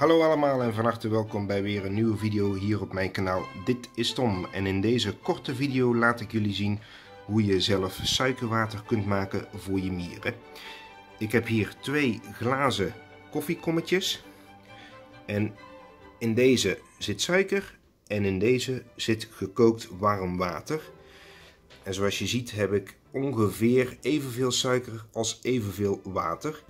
Hallo allemaal en van harte welkom bij weer een nieuwe video hier op mijn kanaal. Dit is Tom en in deze korte video laat ik jullie zien hoe je zelf suikerwater kunt maken voor je mieren. Ik heb hier twee glazen koffiekommetjes en in deze zit suiker en in deze zit gekookt warm water. En zoals je ziet heb ik ongeveer evenveel suiker als evenveel water.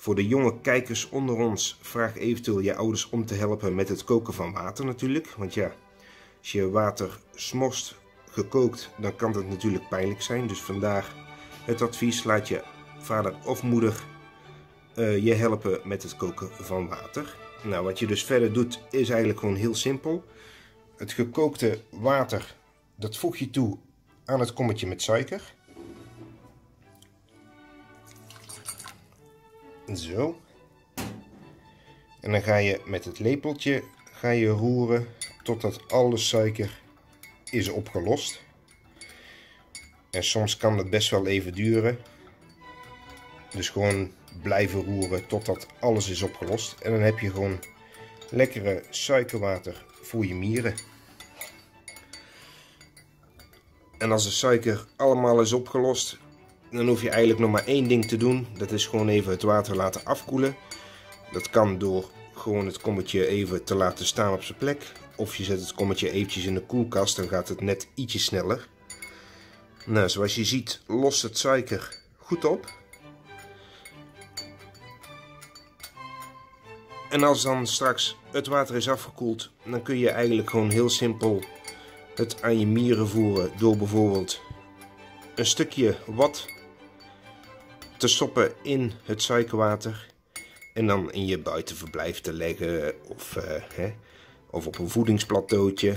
Voor de jonge kijkers onder ons, vraag eventueel je ouders om te helpen met het koken van water natuurlijk. Want ja, als je water smorst gekookt, dan kan dat natuurlijk pijnlijk zijn. Dus vandaar het advies, laat je vader of moeder uh, je helpen met het koken van water. Nou, wat je dus verder doet, is eigenlijk gewoon heel simpel. Het gekookte water, dat voeg je toe aan het kommetje met suiker. Zo. En dan ga je met het lepeltje ga je roeren totdat alle suiker is opgelost. En soms kan het best wel even duren. Dus gewoon blijven roeren totdat alles is opgelost. En dan heb je gewoon lekkere suikerwater voor je mieren. En als de suiker allemaal is opgelost, dan hoef je eigenlijk nog maar één ding te doen. Dat is gewoon even het water laten afkoelen. Dat kan door gewoon het kommetje even te laten staan op zijn plek. Of je zet het kommetje eventjes in de koelkast, dan gaat het net ietsje sneller. Nou, zoals je ziet lost het suiker goed op. En als dan straks het water is afgekoeld, dan kun je eigenlijk gewoon heel simpel het aan je mieren voeren door bijvoorbeeld een stukje wat te stoppen in het suikerwater en dan in je buitenverblijf te leggen of, uh, hè, of op een voedingsplateautje.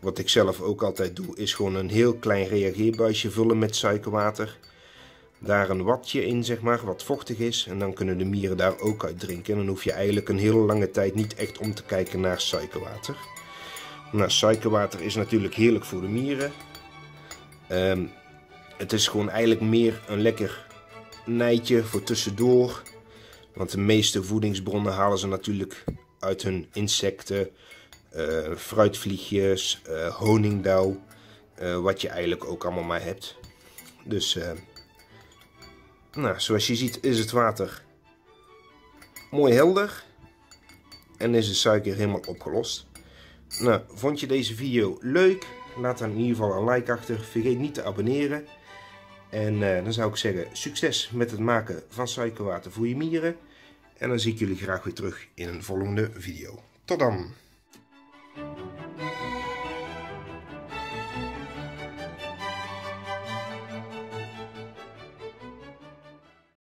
Wat ik zelf ook altijd doe is gewoon een heel klein reageerbuisje vullen met suikerwater. Daar een watje in zeg maar, wat vochtig is en dan kunnen de mieren daar ook uit drinken. En dan hoef je eigenlijk een hele lange tijd niet echt om te kijken naar suikerwater. Nou, suikerwater is natuurlijk heerlijk voor de mieren. Um, het is gewoon eigenlijk meer een lekker nijtje voor tussendoor. Want de meeste voedingsbronnen halen ze natuurlijk uit hun insecten, uh, fruitvliegjes, uh, honingdauw. Uh, wat je eigenlijk ook allemaal maar hebt. Dus, nou, zoals je ziet is het water mooi helder. En is de suiker helemaal opgelost. Nou, vond je deze video leuk? Laat dan in ieder geval een like achter. Vergeet niet te abonneren. En uh, dan zou ik zeggen, succes met het maken van suikerwater voor je mieren. En dan zie ik jullie graag weer terug in een volgende video. Tot dan!